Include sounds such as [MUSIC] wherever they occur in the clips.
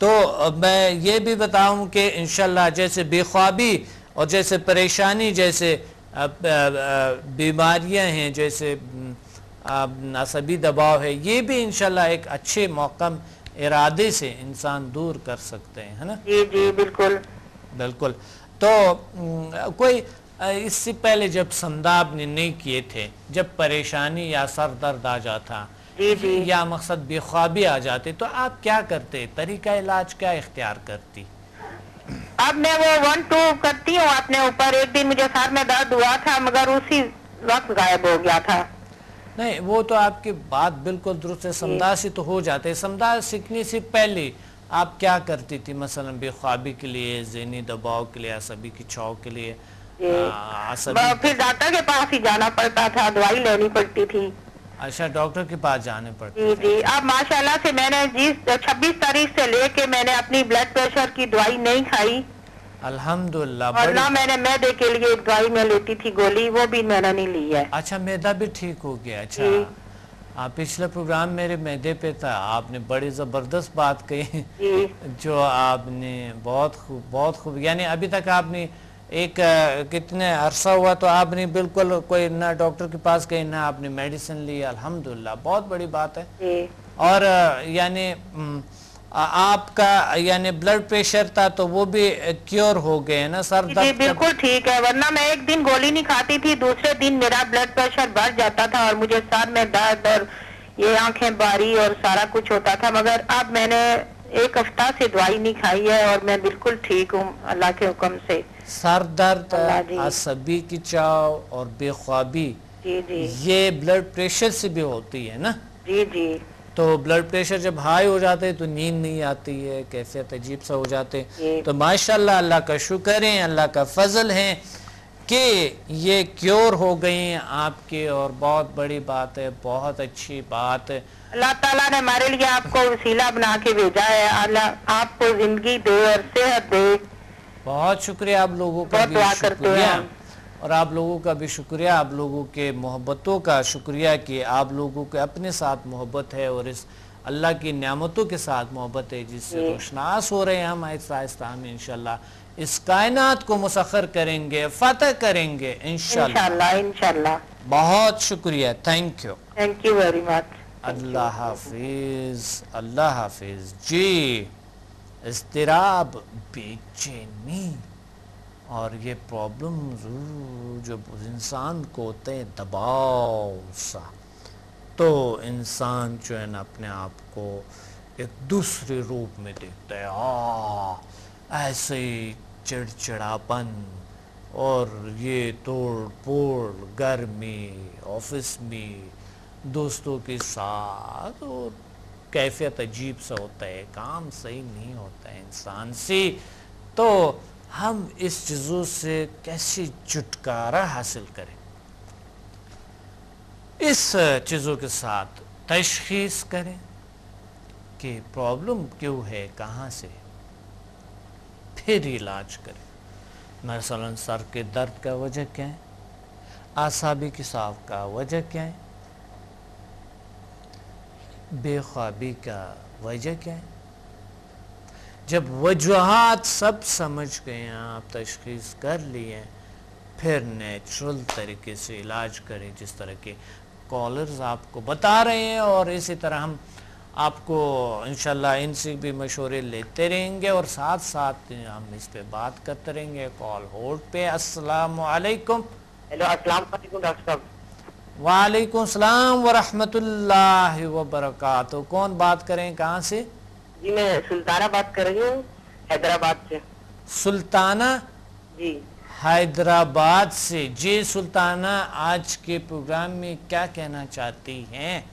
तो मैं ये भी बताऊँ कि इनशाला जैसे बेख्वाबी और जैसे परेशानी जैसे बीमारियाँ हैं जैसे असबी दबाव है ये भी इन एक अच्छे मौकम इरादे से इंसान दूर कर सकते हैं है ना? जी जी बिल्कुल। बिल्कुल। तो कोई इससे पहले जब संदाब ने नहीं किए थे जब परेशानी या सर दर्द आ जाता जी जी या मकसद बेख्वाबी आ जाते तो आप क्या करते? तरीका इलाज क्या इख्तियार करती? अब मैं वो वन टू करती हूँ अपने ऊपर एक दिन मुझे सर में दर्द हुआ था मगर उसी वक्त गायब हो गया था। नहीं वो तो आपकी बात बिल्कुल दुरुस्त है समदा से तो हो जाते समदा सीखने से पहले आप क्या करती थी? मसलन बेख्वाबी के लिए जहनी दबाव के लिए असबी की छाव के लिए आ, फिर डॉक्टर के पास ही जाना पड़ता था दवाई लेनी पड़ती थी। अच्छा डॉक्टर के पास जाने पड़ते जी जी। अब माशाल्लाह से मैंने जिस छब्बीस तारीख से लेके मैंने अपनी ब्लड प्रेशर की दवाई नहीं खाई। अल्हम्दुलिल्लाह और ना मैंने मैदे के लिए एक दवाई में लेती थी गोली वो भी मैंने नहीं ली है। अच्छा मैदा भी ठीक हो गया अच्छा। आप पिछले प्रोग्राम मेरे मैदे पे था आपने बड़ी ज़बरदस्त बात कही। [LAUGHS] जो। आपने बहुत खूब बहुत खूब यानी अभी तक आपने एक कितने अरसा हुआ तो आपने बिल्कुल कोई ना डॉक्टर के पास गई ना आपने मेडिसिन ली अल्हम्दुलिल्लाह बहुत बड़ी बात है। और यानी आपका यानी ब्लड प्रेशर था तो वो भी क्योर हो गए ना सर दर्द बिल्कुल ठीक है वरना मैं एक दिन गोली नहीं खाती थी दूसरे दिन मेरा ब्लड प्रेशर बढ़ जाता था और मुझे सर में दर्द और ये आँखें बारी और सारा कुछ होता था मगर अब मैंने एक हफ़्ता से दवाई नहीं खाई है और मैं बिल्कुल ठीक हूँ अल्लाह के हुक्म से। सर दर्द असबी की चाव और बेख्वाबी जी जी। ये ब्लड प्रेशर से भी होती है ना? जी जी। तो ब्लड प्रेशर जब हाई हो जाते हैं तो नींद नहीं आती है कैफियत अजीब सा हो जाते हैं। तो माशाल्लाह अल्लाह का शुक्र है अल्लाह का फजल है कि ये क्योर हो गई आपके और बहुत बड़ी बात है बहुत अच्छी बात है। अल्लाह ताला ने हमारे लिए आपको वसीला बना के भेजा है अल्लाह आपको ज़िंदगी दे और सेहत दे। बहुत शुक्रिया आप लोगों का भी शुक्रिया। और आप लोगों का भी शुक्रिया आप लोगों के मोहब्बतों का शुक्रिया कि आप लोगों के अपने साथ मोहब्बत है और इस अल्लाह की नियामतों के साथ मोहब्बत है जिससे रोशनास हो रहे हैं हम आहिस्ता आहिस्ता हम इनशाला इस कायनात को मुसखर करेंगे फतेह करेंगे इनशाला इनशाला बहुत शुक्रिया thank you thank you very much अल्लाह हाफिज अल्लाह हाफिज। जी। इसतराब बेचैनी। और ये प्रॉब्लम जो इंसान को होते हैं, दबाव सा। तो इंसान जो है ना, अपने आप को एक दूसरे रूप में देखता है। आ ऐसे चिड़चिड़ापन। और ये तोड़ फोड़ घर में, ऑफ़िस में, दोस्तों के साथ और कैफियत अजीब सा होता है, काम सही नहीं होता है इंसान से। तो हम इस चीज़ों से कैसे छुटकारा हासिल करें? इस चीज़ों के साथ तशखीस करें कि प्रॉब्लम क्यों है, कहाँ से फिर इलाज करें। मसलन सर के दर्द का वजह क्या है? आसाबी किसाब का वजह क्या है? बेख्वाबी का वजह क्या है? जब वजूहत सब समझ गए हैं आप तशखीस कर लिए, फिर नेचुरल तरीके से इलाज करें, जिस तरह के कॉलर्स आपको बता रहे हैं, और इसी तरह हम आपको इंशाल्लाह इनसे भी मशवरे लेते रहेंगे, और साथ साथ हम इस पे बात करते रहेंगे कॉल होल्ड पे। अस्सलाम वालेकुम हेलो अस्सलाम वालेकुम डॉक्टर साहब। वालेकुम सलाम वरहमतुल्लाहि वबरकातुहू। कौन बात करें कहाँ से? जी मैं सुल्ताना बात कर रही हूँ हैदराबाद से। सुल्ताना? जी। हैदराबाद से। जी सुल्ताना आज के प्रोग्राम में क्या कहना चाहती हैं?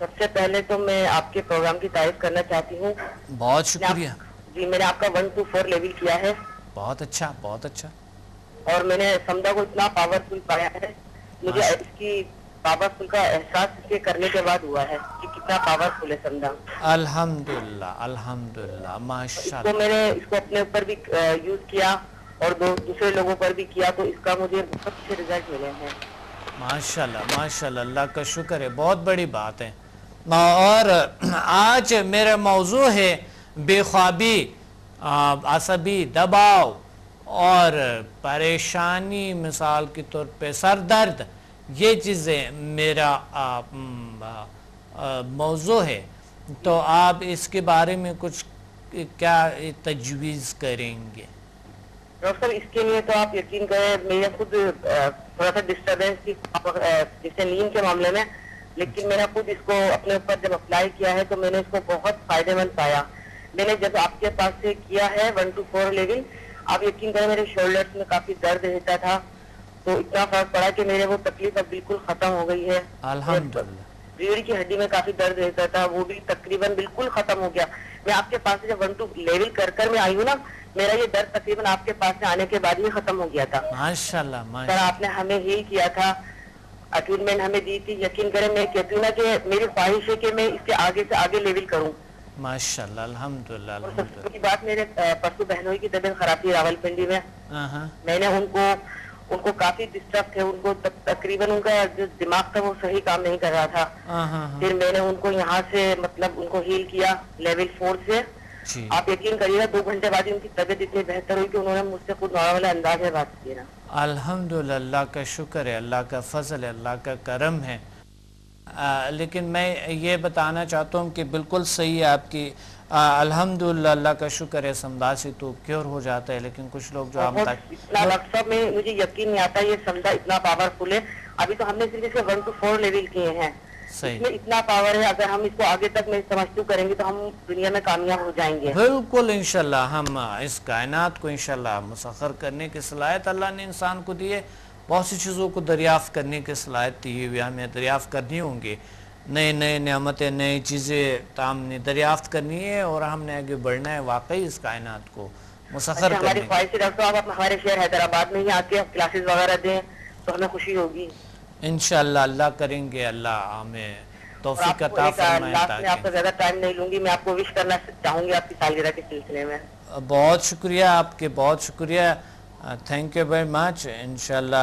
सबसे पहले तो मैं आपके प्रोग्राम की तारीफ़ करना चाहती हूँ। बहुत शुक्रिया। जी मैंने आपका वन टू फोर लेवल किया है। बहुत अच्छा बहुत अच्छा। और मैंने समझा को इतना पावरफुल पाया है। मुझे। इसकी पावरफुल का एहसास इसके करने के बाद हुआ है कि कितना पावरफुल है समझा। अल्हम्दुलिल्लाह अल्हम्दुलिल्लाह माशाल्लाह। इसको मैंने इसको अपने ऊपर भी यूज़ किया और दो दूसरे लोगों पर भी किया तो इसका मुझे बहुत अच्छे रिज़ल्ट मिले हैं। माशाल्लाह माशाल्लाह अल्लाह का शुक्र है बहुत बड़ी बात है। और [CLEARS THROAT] आज मेरा मौजू है बेख्वाबी असबी दबाव और परेशानी मिसाल के तौर पे सर दर्द ये चीज़ें मेरा मौजू है। तो आप इसके बारे में कुछ क्या तजवीज़ करेंगे? डॉक्टर, इसके लिए तो आप यकीन करें, मेरे खुद थोड़ा सा डिस्टर्बेंस थी जैसे नींद के मामले में, लेकिन मैंने खुद इसको अपने ऊपर जब अप्लाई किया है तो मैंने इसको बहुत फ़ायदेमंद पाया। मैंने जब आपके पास से किया है वन टू फोर लेवल आप यकीन करें, मेरे शोल्डर्स में काफ़ी दर्द रहता था। तो इतना फ़र्क पड़ा कि मेरे वो तकलीफ़ अब बिल्कुल खत्म हो गई है। रीढ़ की हड्डी में काफ़ी दर्द रहता था वो भी तकरीबन बिल्कुल खत्म हो गया। मैं आपके पास से जब वन टू लेवल कर कर मैं आई हूँ ना मेरा ये दर्द तकरीबन आपके पास से आने के बाद ही खत्म हो गया था। माशाल्लाह सर आपने हमें हील किया था अटूनमेंट हमें दी थी। यकीन करें मैं कहती हूँ ना कि मेरी ख्वाहिश है कि मैं इसके आगे से आगे लेवल करूँ। माशाल्लाह अल्हम्दुलिल्लाह की बात मेरे परसों बहनों की तबीयत खराब थी रावलपिंडी में। हाँ, हाँ। मैंने उनको उनको काफ़ी डिस्टर्ब थे उनको तकरीबन उनका जो दिमाग था वो सही काम नहीं कर रहा था। हाँ, फिर मैंने उनको यहाँ से मतलब उनको हील किया लेवल फोर से। आप यकीन करिएगा दो घंटे बाद ही उनकी तबीयत इतनी बेहतर हुई कि उन्होंने मुझसे खुद नॉर्मल अंदाज में बात की ना। अल्हम्दुलिल्लाह का शुक्र है अल्लाह का फजल है अल्लाह का करम है। आ, लेकिन मैं ये बताना चाहता हूँ कि बिल्कुल सही है आपकी। अल्हम्दुलिल्लाह अल्लाह का शुक्र है समदा से तो क्योर हो जाता है लेकिन कुछ लोग जो हम तक में मुझे यकीन नहीं आता ये समदा इतना पावरफुल है। अभी तो हमने सिर्फ़ इसे वन टू फोर लेवल किए हैं। इसमें इतना पावर है अगर हम इसको आगे तक मैं समझती करेंगे तो हम दुनिया में कामयाब हो जाएँगे। बिल्कुल इनशाला हम इस कायनात को इनशाला मुसखर करने की सलाहियत अल्लाह ने इंसान को दी है। बहुत सी चीज़ों को दरियाफ़ करने की सलाहियत दी हुई हमें दरियाफ़ करनी होंगी। नए नए नियामतें नई चीज़ें हमने दरियाफ्त करनी है और हमने आगे बढ़ना है वाकई इस कायनात को मुसखर अच्छा, हमारी ख्वाहिश डॉक्टर आप हमारे शहर हैदराबाद में ही आके क्लासेस वगैरह दें तो हमें खुशी होगी। इनशाला अल्लाह करेंगे अल्लाह हमें फरमाए आपका ज़्यादा टाइम नहीं लूँगी मैं आपको विश करना चाहूँगी आपकी सालगिरह के सिलसिले में। बहुत शुक्रिया आपके बहुत शुक्रिया। थैंक यू वेरी मच इनशाला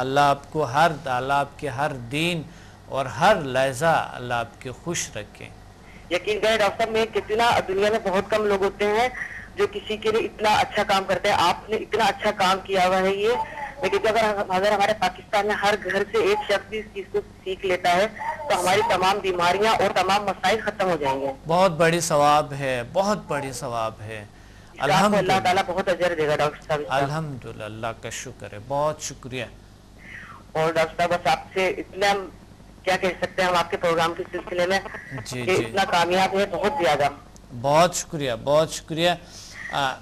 अल्लाह आपको हर अल्लाह आपके हर दिन और हर लहजा अल्लाह आपके खुश रखें। यकीन करें डॉक्टर साहब मैं कितना दुनिया में बहुत कम लोग होते हैं जो किसी के लिए इतना अच्छा काम करते हैं। आपने इतना अच्छा काम किया हुआ है ये। मैं कहती अगर अगर हमारे पाकिस्तान में हर घर से एक शख्स इस चीज़ को सीख लेता है तो हमारी तमाम बीमारियाँ और तमाम मसाइल खत्म हो जाएँगे। बहुत बड़ी सवाब है बहुत बड़ी सवाब है। अल्लाह ताला बहुत अजर देगा डॉक्टर साहब अल्हम्दुलिल्लाह अल्लाह का शुक्र है बहुत शुक्रिया। और डॉक्टर साहब बस आपसे इतना क्या कह सकते हैं हम आपके प्रोग्राम के सिलसिले में जी, जी। इतना कामयाब है बहुत ज़्यादा। बहुत शुक्रिया बहुत शुक्रिया।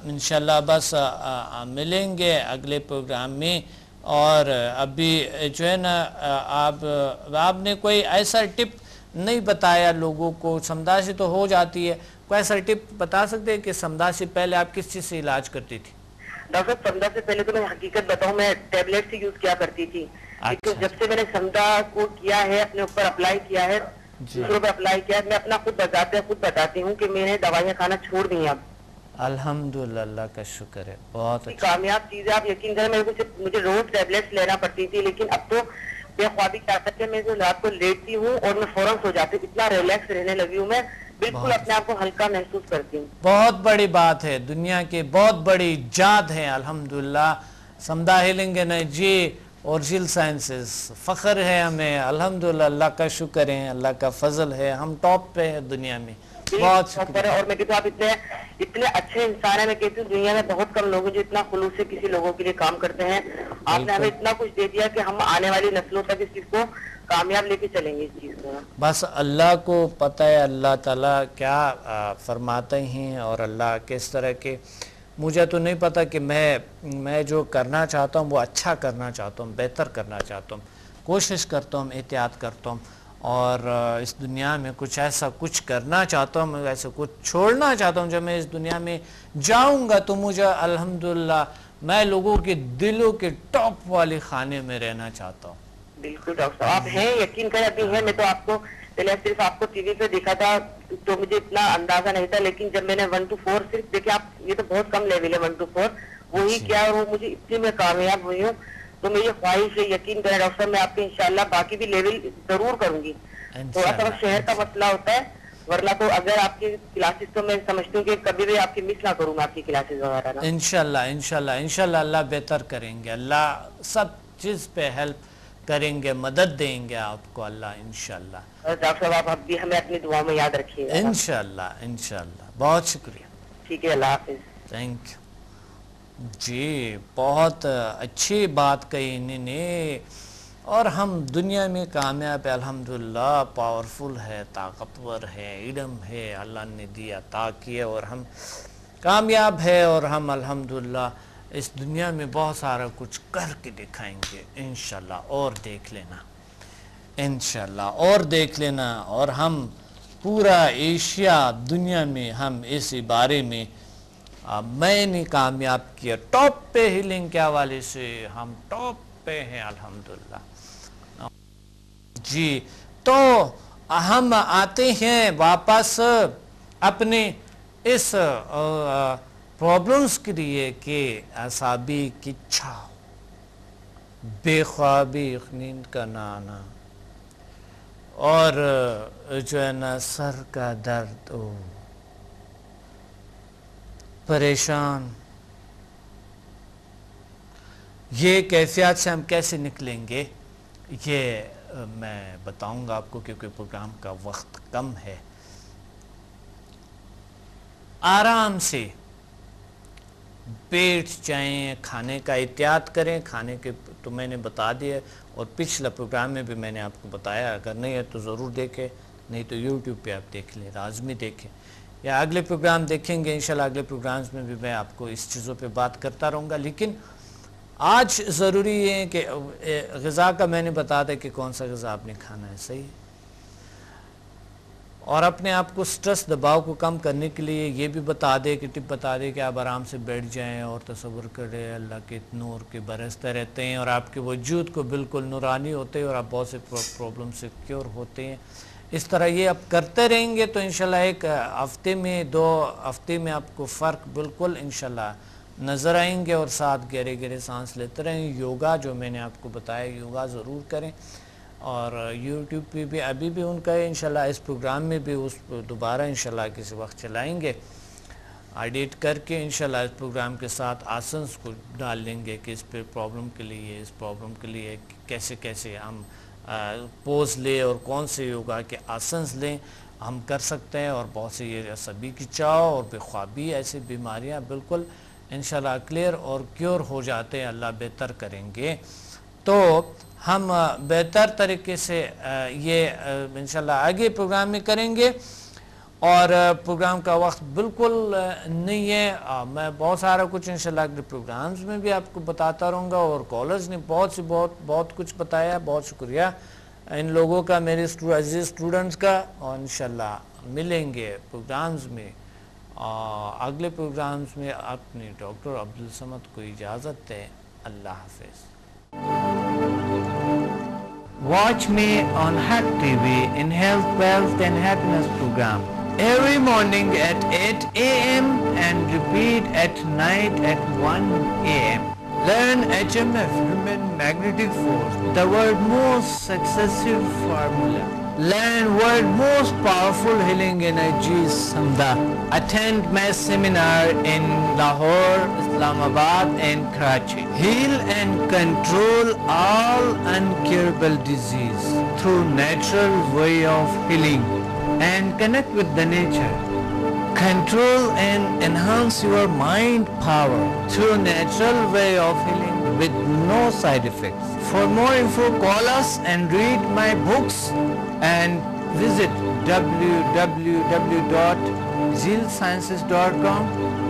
इनशाला बस आ, आ, मिलेंगे अगले प्रोग्राम में। और अभी जो है ना आप आपने कोई ऐसा टिप नहीं बताया लोगों को समदा से तो हो जाती है। कोई ऐसा टिप बता सकते हैं कि समदा से पहले आप किस चीज़ से इलाज करती थी? डॉक्टर समदा से पहले तो मैं हकीकत बताऊँ मैं टेबलेट से यूज़ किया करती थी। अच्छा। जब से मैंने समदा को किया है अपने ऊपर अप्लाई किया है दूसरों पर अप्लाई किया है मैं अपना खुद बताते खुद बताती हूँ कि मैंने दवाइयाँ खाना छोड़ दी अब। अल्हम्दुलिल्लाह का शुक्र है। बहुत अच्छा। कामयाब चीज़ है आप यकीन करें मेरे को मुझे रोज टेबलेट्स लेना पड़ती थी लेकिन अब तो बेख्वाबी क्या करते मैं जो रात को लेटती हूँ और मैं फ़ौरन सो जाती हूँ इतना रिलैक्स रहने लगी हूँ मैं बिल्कुल अपने आप को हल्का महसूस करती हूँ। बहुत बड़ी बात है दुनिया के बहुत बड़ी जात है अल्हम्दुलिल्लाह। समदा हिलेंगे न जी और जिल साइंसेस फ़ख्र है हमें अल्हम्दुलिल्लाह अल्लाह का शुक्र है अल्लाह का फजल है हम टॉप पे हैं दुनिया में। बहुत शुक्र और मैं कहती हूँ आप इतने इतने अच्छे इंसान है मैं कहती हूँ दुनिया में बहुत कम लोग हैं जो इतना खुलूस से किसी लोगों के लिए काम करते हैं। आपने हमें इतना कुछ दे दिया कि हम आने वाली नस्लों तक इस चीज़ को कामयाब लेके चलेंगे इस चीज़ को। बस अल्लाह को पता है अल्लाह ताला क्या फरमाते हैं और अल्लाह किस तरह के मुझे तो नहीं पता कि मैं मैं जो करना चाहता हूँ वो अच्छा करना चाहता हूँ बेहतर करना चाहता हूँ। कोशिश करता हूँ एहतियात करता हूँ और इस दुनिया में कुछ ऐसा कुछ करना चाहता हूँ ऐसा कुछ छोड़ना चाहता हूँ जब मैं इस दुनिया में जाऊँगा तो मुझे अल्हम्दुलिल्लाह मैं लोगों के दिलों के टॉप वाले खाने में रहना चाहता हूँ। बिल्कुल डॉक्टर साहब। आप हैं यकीन करें अभी हैं मैं तो आपको पहले सिर्फ़ आपको टीवी पे देखा था तो मुझे इतना अंदाज़ा नहीं था लेकिन जब मैंने वन टू फोर सिर्फ़ देखे आप ये तो बहुत कम लेवल है वन टू फोर। वही क्या और वो मुझे इतनी में कामयाब हुई हूँ तो मेरी ख्वाहिश है यकीन करें डॉक्टर साहब मैं आपके इंशाल्लाह बाकी भी लेवल ज़रूर करूँगी। थोड़ा सा शहर का मसला होता है वरना तो अगर आपकी क्लासेस तो मैं समझती हूँ कि कभी भी आपकी मिस ना करूँ आपकी क्लासेस वगैरह ना। इनशाला इनशाला इनशाला अल्लाह बेहतर करेंगे। अल्लाह सब चीज़ पे हेल्प करेंगे मदद देंगे आपको अल्लाह इनशाला डॉक्टर साहब आप भी हमें अपनी दुआ में याद रखिएगा। इनशाला इनशाला बहुत शुक्रिया। ठीक है अल्लाह हाफिज। थैंक यू जी बहुत अच्छी बात कही इन्होंने। और हम दुनिया में कामयाब है, अल्हम्दुलिल्लाह पावरफुल है, ताकतवर है इलम है, अल्लाह ने दिया ताकि और हम कामयाब है और हम अल्हम्दुलिल्लाह इस दुनिया में बहुत सारा कुछ करके दिखाएँगे इन और देख लेना इन और देख लेना, और हम पूरा एशिया, दुनिया में हम इस बारे में मैंने कामयाब किया टॉप पे हिलिंग के हवाले से हम टॉप पे हैं, अल्हम्दुलिल्लाह। जी। तो हम आते हैं वापस अपने इस प्रॉब्लम्स के लिए कि असाबी की इच्छा बेख्वाबी नींद का नाना। और जो है ना, सर का दर्द हो परेशान। ये कैफियत से हम कैसे निकलेंगे? ये मैं बताऊँगा आपको क्योंकि प्रोग्राम का वक्त कम है। आराम से बैठ जाएँ, खाने का एहतियात करें, खाने के तो मैंने बता दिया और पिछला प्रोग्राम में भी मैंने आपको बताया, अगर नहीं है तो ज़रूर देखें, नहीं तो यूट्यूब पे आप देख लें, लाजमी देखें। या अगले प्रोग्राम देखेंगे, इंशाल्लाह अगले प्रोग्राम्स में भी मैं आपको इस चीज़ों पे बात करता रहूँगा, लेकिन आज ज़रूरी है कि गज़ा का मैंने बता दें कि कौन सा गज़ा आपने खाना है, सही? और अपने आप को स्ट्रेस दबाव को कम करने के लिए ये भी बता दे कि टिप बता दे कि आप आराम से बैठ जाएँ और तस्वुर करें अल्लाह के नूर के बरसते रहते हैं और आपके वजूद को बिल्कुल नूरानी होते हैं और आप बहुत से प्रॉब्लम से क्योर होते हैं। इस तरह ये आप करते रहेंगे तो इन एक हफ़्ते में, दो हफ़्ते में आपको फ़र्क बिल्कुल इन नज़र आएँगे और साथ गहरे गहरे सांस लेते रहें। योगा जो मैंने आपको बताया, योगा ज़रूर करें। और यूट्यूब पे भी, अभी भी उनका इंशाल्लाह इस प्रोग्राम में भी उस दोबारा इंशाल्लाह किसी वक्त चलाएँगे। एडिट करके इंशाल्लाह इस प्रोग्राम के साथ आसन्स को डाल लेंगे कि इस पर प्रॉब्लम के लिए, इस प्रॉब्लम के लिए कैसे कैसे हम पोज लें और कौन से योगा के आसन्स लें। हम कर सकते हैं और बहुत से ये सभी की और बेख्वाबी ऐसी बीमारियाँ बिल्कुल इन क्लियर और क्योर हो जाते हैं, अल्लाह बेहतर करेंगे। तो हम बेहतर तरीके से ये इन आगे प्रोग्राम में करेंगे। और प्रोग्राम का वक्त बिल्कुल नहीं है। मैं बहुत सारा कुछ इन अगले प्रोग्राम्स में भी आपको बताता रहूँगा और कॉलर्स ने बहुत से, बहुत बहुत कुछ बताया। बहुत शुक्रिया इन लोगों का, मेरे स्टूडेंट्स का। और इन मिलेंगे प्रोग्राम्स में। अगले प्रोग्राम्स में अपने डॉक्टर अब्दुल समद को इजाज़त है अल्लाह हाफिज Watch me on Hack TV in Health, Wealth and Happiness program every morning at 8 a.m. and repeat at night at 1 a.m. Learn HMF, Human Magnetic Force, the world's most successful formula. Learn world most powerful healing energies Samda. Attend my seminar in Lahore, Islamabad and Karachi. Heal and control all uncurable disease through natural way of healing and connect with the nature. Control and enhance your mind power through natural way of healing with no side effects. For more info, call us and read my books and visit www.zealsciences.com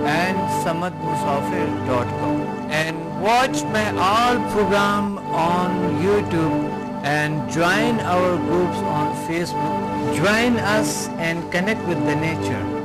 and samadmusafir.com and watch my all program on YouTube and join our groups on Facebook. Join us and connect with the nature.